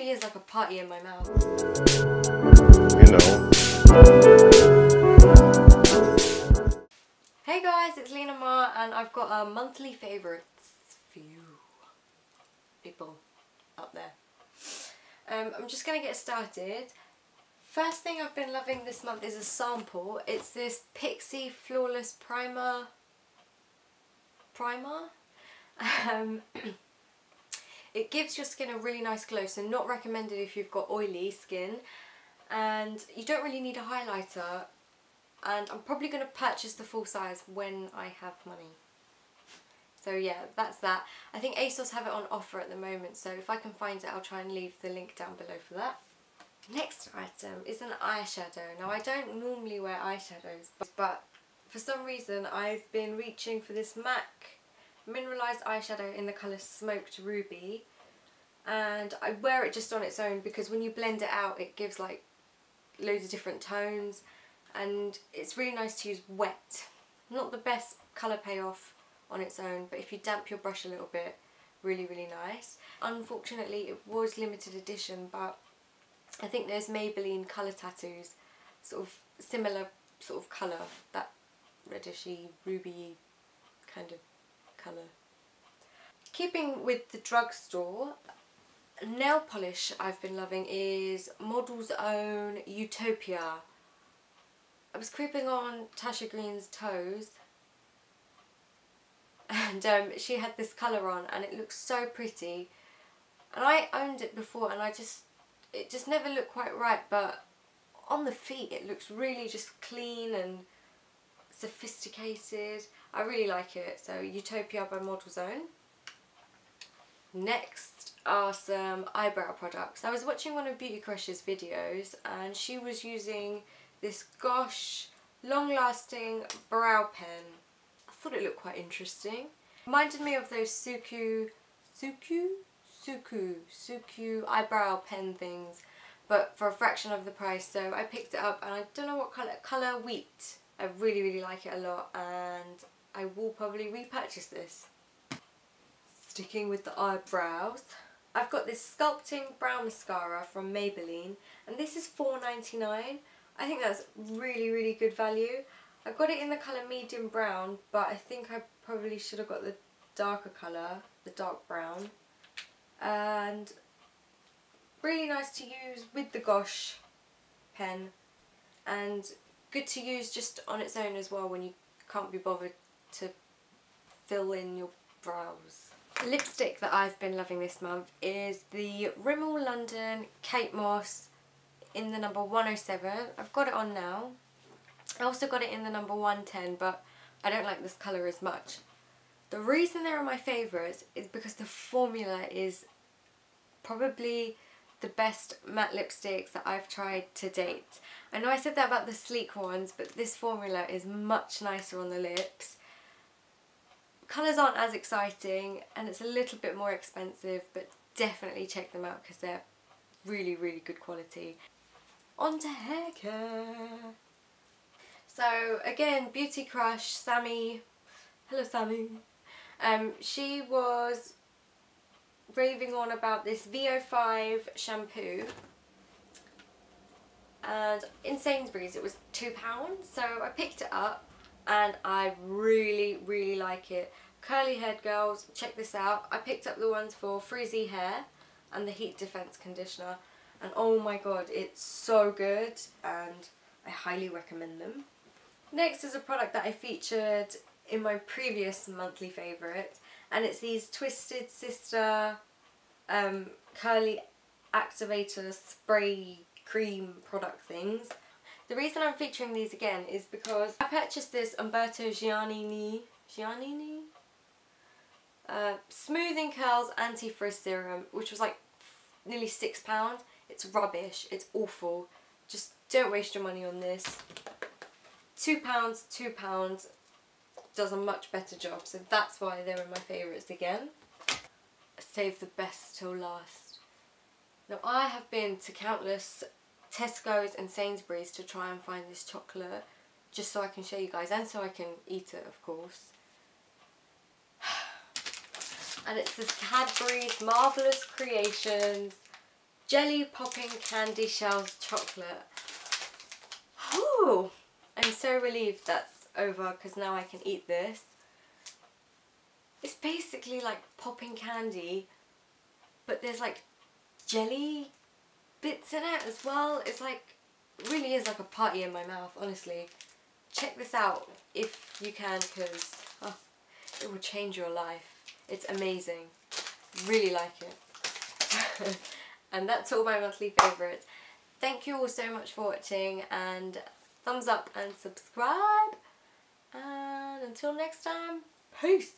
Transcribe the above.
really is like a party in my mouth. You know. Hey guys, it's Lina Mar and I've got a monthly favourites for you people out there. Um, I'm just going to get started. First thing I've been loving this month is a sample. It's this Pixi Flawless Primer. Primer? Um, it gives your skin a really nice glow, so not recommended if you've got oily skin. And you don't really need a highlighter. And I'm probably going to purchase the full size when I have money. So yeah, that's that. I think ASOS have it on offer at the moment, so if I can find it, I'll try and leave the link down below for that. Next item is an eyeshadow. Now I don't normally wear eyeshadows, but for some reason I've been reaching for this MAC mineralised eyeshadow in the colour Smoked Ruby. And I wear it just on its own because when you blend it out it gives like loads of different tones and it's really nice to use wet. Not the best colour payoff on its own but if you damp your brush a little bit really really nice. Unfortunately it was limited edition but I think there's Maybelline colour tattoos sort of similar sort of colour that reddishy ruby kind of colour. Keeping with the drugstore nail polish I've been loving is Model's Own Utopia. I was creeping on Tasha Green's toes and um, she had this colour on and it looks so pretty and I owned it before and I just it just never looked quite right but on the feet it looks really just clean and sophisticated I really like it so Utopia by Models Own next are some eyebrow products I was watching one of Beauty Crush's videos and she was using this Gosh long lasting brow pen I thought it looked quite interesting. Reminded me of those Suqqu, Suqqu? Suqqu, Suqqu eyebrow pen things, but for a fraction of the price. So I picked it up and I don't know what colour, colour wheat. I really, really like it a lot and I will probably repurchase this. Sticking with the eyebrows. I've got this Sculpting Brow Mascara from Maybelline and this is $4.99. I think that's really, really good value. I got it in the colour medium brown, but I think I probably should have got the darker colour, the dark brown. And really nice to use with the Gosh pen and good to use just on its own as well when you can't be bothered to fill in your brows. lipstick that I've been loving this month is the Rimmel London Kate Moss in the number 107. I've got it on now. I also got it in the number 110 but I don't like this colour as much. The reason they're my favourites is because the formula is probably the best matte lipsticks that I've tried to date. I know I said that about the sleek ones but this formula is much nicer on the lips. Colours aren't as exciting and it's a little bit more expensive but definitely check them out because they're really really good quality. On to hair care. So again, Beauty Crush, Sammy, hello Sammy, um, she was raving on about this VO5 shampoo and in Sainsbury's it was £2 so I picked it up and I really really like it. Curly haired girls, check this out. I picked up the ones for frizzy hair and the heat defense conditioner and oh my god it's so good and I highly recommend them. Next is a product that I featured in my previous monthly favourite and it's these Twisted Sista um, Curly Activator Spray Cream product things. The reason I'm featuring these again is because I purchased this Umberto Giannini, Giannini? Uh, Smoothing Curls Anti-Frizz Serum which was like nearly £6. It's rubbish, it's awful. Just don't waste your money on this. £2, £2 does a much better job. So that's why they're in my favourites again. Save the best till last. Now I have been to countless Tesco's and Sainsbury's to try and find this chocolate just so I can show you guys and so I can eat it of course. And it's this Cadbury's Marvellous Creations jelly popping candy shells chocolate. Ooh, I'm so relieved that's over because now I can eat this. It's basically like popping candy, but there's like jelly bits in it as well. It's like, really is like a party in my mouth, honestly. Check this out if you can because oh, it will change your life. It's amazing. Really like it. and that's all my monthly favourites. Thank you all so much for watching and thumbs up and subscribe. And until next time, peace.